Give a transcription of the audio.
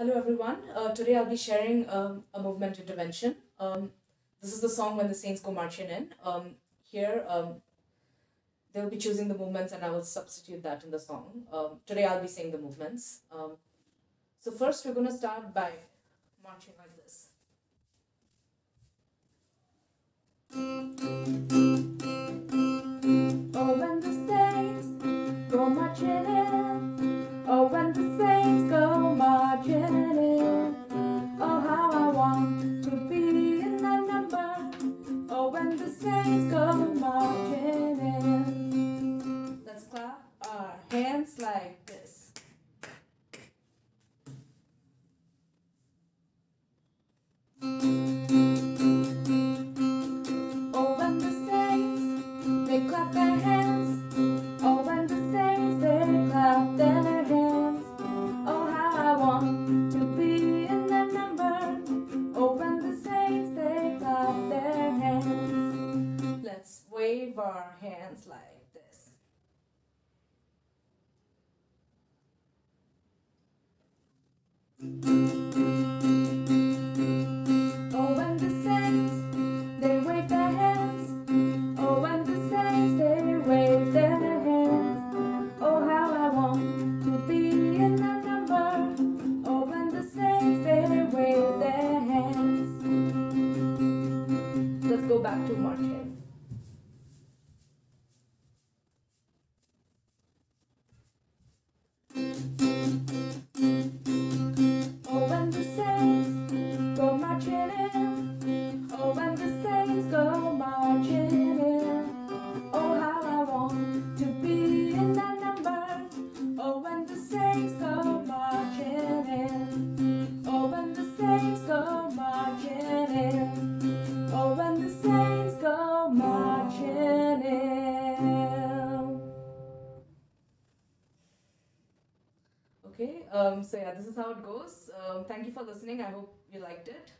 Hello everyone. Uh, today I'll be sharing um, a movement intervention. Um, this is the song when the saints go marching in. Um, here um, they'll be choosing the movements and I will substitute that in the song. Um, today I'll be saying the movements. Um, so first we're going to start by marching like this. Our hands like this. Oh, when the saints they wave their hands. Oh, when the saints they wave their hands. Oh, how I want to be in that number. Oh, when the saints they wave their hands. Let's go back to marching. Saints go marching in. Oh, when the saints go marching in. Oh, when the saints go marching in. Okay, um, so yeah, this is how it goes. Um, thank you for listening. I hope you liked it.